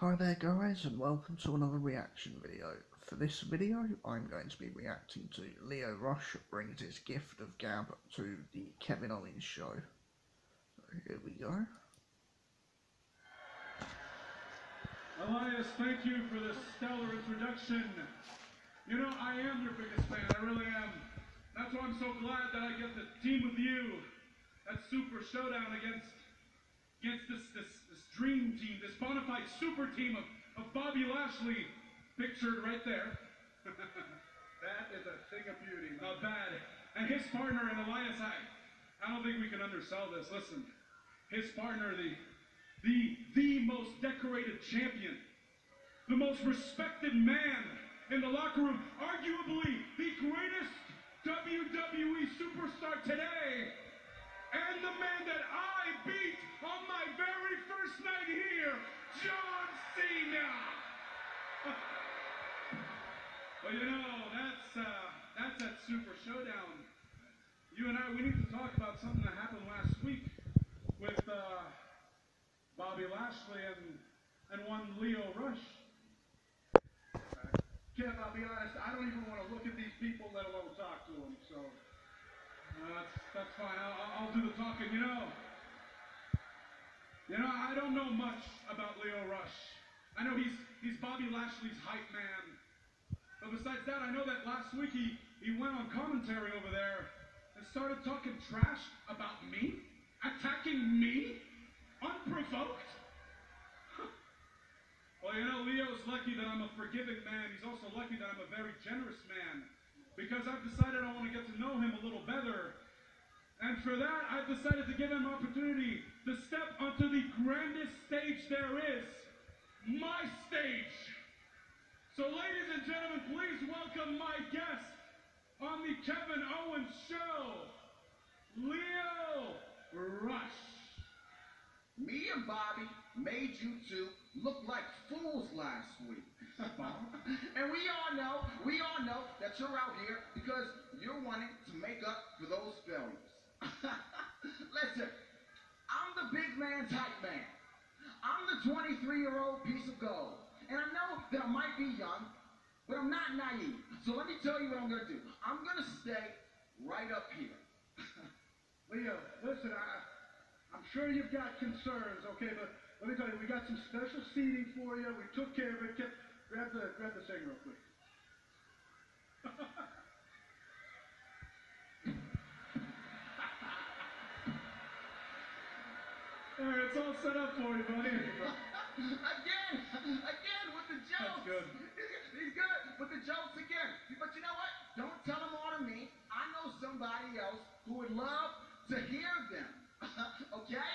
Hi there guys and welcome to another reaction video. For this video I'm going to be reacting to Lio Rush brings his gift of gab to the Kevin Owens show. So here we go. Elias, thank you for this stellar introduction. You know, I am your biggest fan, I really am. That's why I'm so glad that I get to team with you at Super Showdown against against this this, this dream team, this bona fide super team of, of Bobby Lashley, pictured right there. That is a thing of beauty. man. Not bad. And his partner in Elias, I, I don't think we can undersell this. Listen, his partner, the the the most decorated champion, the most respected man in the locker room, arguably the greatest WWE superstar today, and the man that I beat on my very first night here, John Cena. Well, you know, that's uh, that's at Super Showdown. You and I, we need to talk about something that happened last week with uh, Bobby Lashley and and one Lio Rush. Kev, I'll be honest, I don't even want to look at these people, let alone talk to them. So, Uh, that's that's fine. I'll, I'll- do the talking. You know, you know, I don't know much about Lio Rush. I know he's he's Bobby Lashley's hype man. But besides that, I know that last week he he went on commentary over there and started talking trash about me, attacking me, unprovoked. Well, you know, Lio's lucky that I'm a forgiving man. He's also lucky that I'm a very generous man. Because I've decided I want to get to know him a little better. And for that, I've decided to give him an opportunity to step onto the grandest stage there is my stage. So, ladies and gentlemen, please welcome my guest on the Kevin Owens Show, Lio Rush. Me and Bobby made you two look like fools last week. And we all know, we all know that you're out here because you're wanting to make up for those failures. Listen, I'm the big man type man. I'm the 23 year old piece of gold. And I know that I might be young, but I'm not naive. So let me tell you what I'm going to do. I'm going to stay right up here. Lio, listen, I, I'm sure you've got concerns, okay, but let me tell you, we got some special seating for you. We took care of it. Kev, grab the grab the thing real quick. All right, it's all set up for you, buddy. again, again with the jokes. That's good. He's good with the jokes again. But you know what? Don't tell them all to me. I know somebody else who would love to hear them. okay?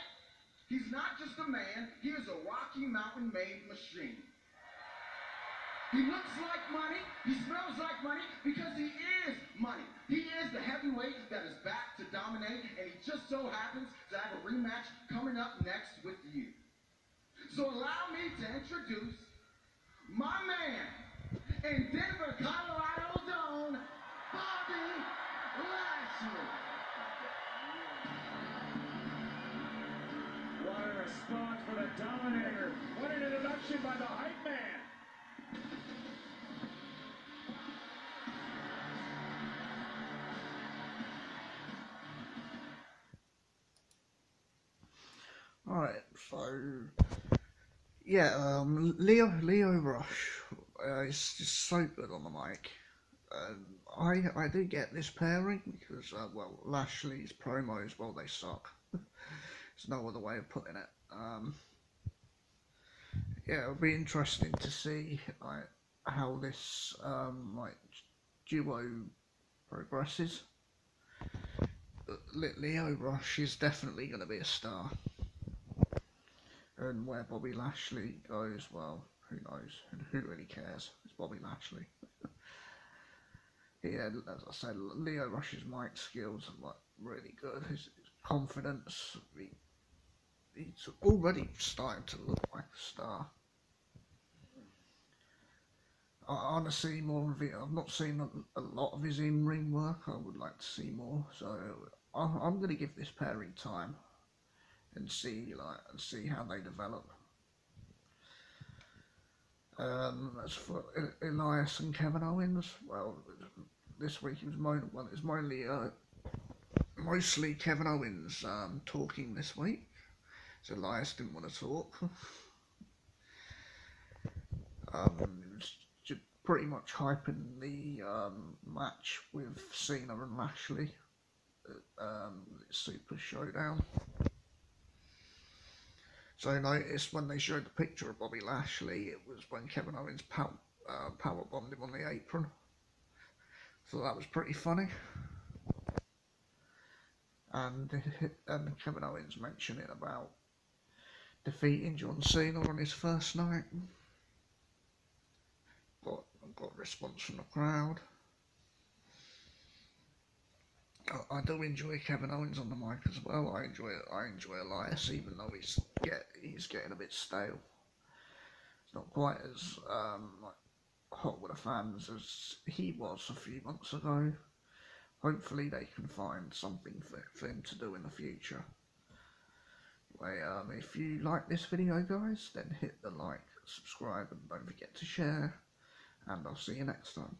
He's not just a man, he is a Rocky Mountain made machine. He looks like money, he smells like money because he is money. He is the heavyweight that is back to dominate, and he just so happens to have a rematch coming up next with you. So allow me to introduce my man in Denver, Colorado zone, Bobby Lashley. What a response for the Dominator. What an introduction by the hype man. Alright, so yeah, um, Lio Lio Rush uh, is just so good on the mic. Um, I I do get this pairing because uh, well Lashley's promos well they suck. There's no other way of putting it. Um, yeah, it'll be interesting to see like how this um, like duo progresses. Lio Rush is definitely going to be a star and where Bobby Lashley goes, well, who knows? And Who really cares? It's Bobby Lashley. yeah, as I said, Lio Rush's mic skills are like really good. His, his confidence, he, he's already starting to look like a star. I want to see more of it. I've not seen a, a lot of his in-ring work. I would like to see more. So I, I'm going to give this pairing time and see like and see how they develop. Um, as for Elias and Kevin Owens, well, this week it was mo- well, it's mainly uh, mostly Kevin Owens um, talking this week. So Elias didn't want to talk. um, just pretty much hyping the um, match with Cena and Lashley at um, Super Showdown. So I noticed when they showed the picture of Bobby Lashley, it was when Kevin Owens pow- uh, power bombed him on the apron. So that was pretty funny. And and Kevin Owens mentioning about defeating John Cena on his first night. Got got response from the crowd. I, do enjoy Kevin Owens on the mic as well. I enjoy I enjoy Elias, even though he's get he's getting a bit stale. It's not quite as um, like hot with the fans as he was a few months ago. Hopefully, they can find something for, for him to do in the future. Anyway, um, if you like this video, guys, then hit the like, subscribe, and don't forget to share. And I'll see you next time.